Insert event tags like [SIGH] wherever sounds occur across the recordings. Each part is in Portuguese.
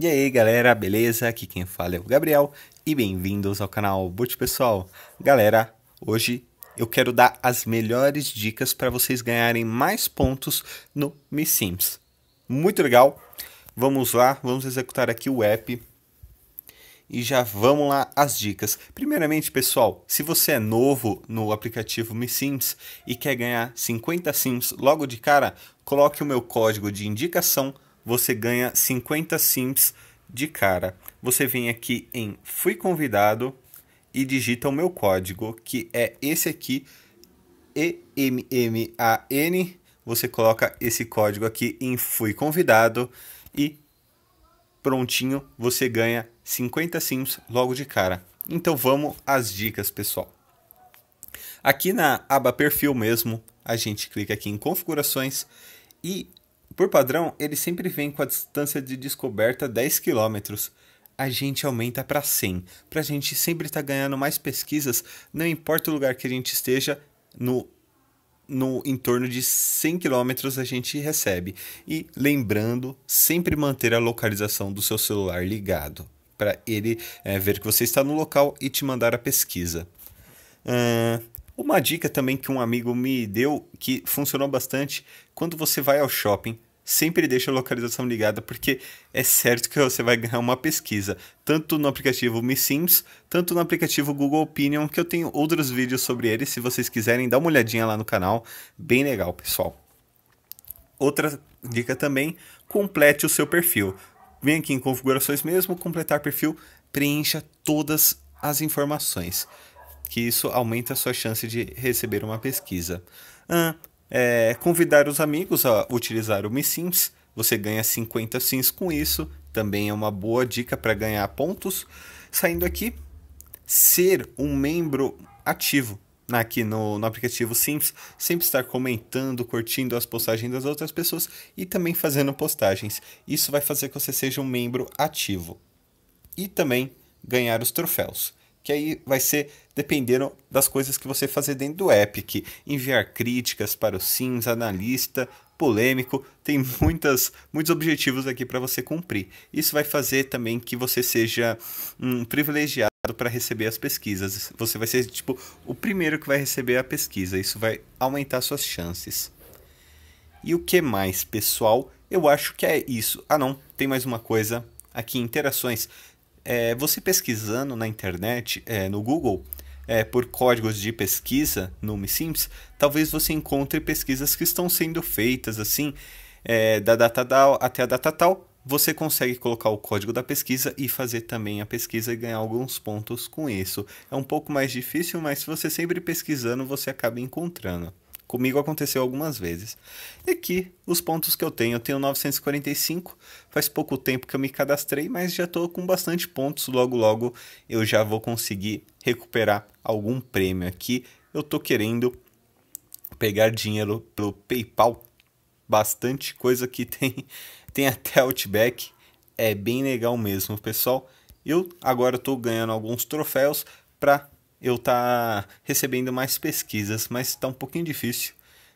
E aí galera, beleza? Aqui quem fala é o Gabriel e bem-vindos ao canal Boot Pessoal. Galera, hoje eu quero dar as melhores dicas para vocês ganharem mais pontos no Mi Sims. Muito legal! Vamos lá, vamos executar aqui o app e já vamos lá as dicas. Primeiramente, pessoal, se você é novo no aplicativo Mi Sims e quer ganhar 50 Sims logo de cara, coloque o meu código de indicação você ganha 50 Sims de cara. Você vem aqui em Fui Convidado e digita o meu código, que é esse aqui, E-M-M-A-N. Você coloca esse código aqui em Fui Convidado e prontinho, você ganha 50 Sims logo de cara. Então vamos às dicas, pessoal. Aqui na aba perfil mesmo, a gente clica aqui em configurações e por padrão, ele sempre vem com a distância de descoberta 10 km. A gente aumenta para 100, para a gente sempre estar tá ganhando mais pesquisas, não importa o lugar que a gente esteja, no, no entorno de 100 km a gente recebe. E lembrando, sempre manter a localização do seu celular ligado, para ele é, ver que você está no local e te mandar a pesquisa. Uh, uma dica também que um amigo me deu que funcionou bastante, quando você vai ao shopping, sempre deixa a localização ligada, porque é certo que você vai ganhar uma pesquisa, tanto no aplicativo Mi Sims, tanto no aplicativo Google Opinion, que eu tenho outros vídeos sobre ele, se vocês quiserem, dá uma olhadinha lá no canal, bem legal, pessoal. Outra dica também, complete o seu perfil. Vem aqui em configurações mesmo, completar perfil, preencha todas as informações que isso aumenta a sua chance de receber uma pesquisa. Ah, é, convidar os amigos a utilizar o Mi Sims, você ganha 50 Sims com isso, também é uma boa dica para ganhar pontos. Saindo aqui, ser um membro ativo aqui no, no aplicativo Sims, sempre estar comentando, curtindo as postagens das outras pessoas e também fazendo postagens. Isso vai fazer que você seja um membro ativo. E também ganhar os troféus que aí vai ser dependendo das coisas que você fazer dentro do que enviar críticas para o Sims, analista, polêmico, tem [LAUGHS] muitas, muitos objetivos aqui para você cumprir. Isso vai fazer também que você seja um privilegiado para receber as pesquisas. Você vai ser tipo o primeiro que vai receber a pesquisa. Isso vai aumentar suas chances. E o que mais, pessoal? Eu acho que é isso. Ah, não, tem mais uma coisa aqui interações é, você pesquisando na internet, é, no Google, é, por códigos de pesquisa no Sims, talvez você encontre pesquisas que estão sendo feitas assim, é, da data tal até a data tal. Você consegue colocar o código da pesquisa e fazer também a pesquisa e ganhar alguns pontos com isso. É um pouco mais difícil, mas se você sempre pesquisando, você acaba encontrando. Comigo aconteceu algumas vezes. E aqui, os pontos que eu tenho. Eu tenho 945. Faz pouco tempo que eu me cadastrei, mas já estou com bastante pontos. Logo, logo eu já vou conseguir recuperar algum prêmio aqui. Eu estou querendo pegar dinheiro pelo PayPal. Bastante coisa que [LAUGHS] tem. Tem até Outback. É bem legal mesmo, pessoal. Eu agora estou ganhando alguns troféus para eu tá recebendo mais pesquisas, mas está um pouquinho difícil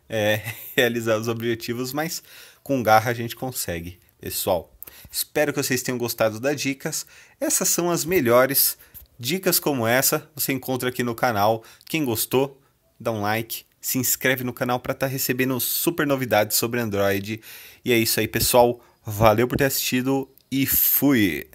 é, [LAUGHS] realizar os objetivos, mas com garra a gente consegue, pessoal. Espero que vocês tenham gostado das dicas. Essas são as melhores dicas como essa. Você encontra aqui no canal. Quem gostou, dá um like, se inscreve no canal para estar tá recebendo super novidades sobre Android. E é isso aí, pessoal. Valeu por ter assistido e fui!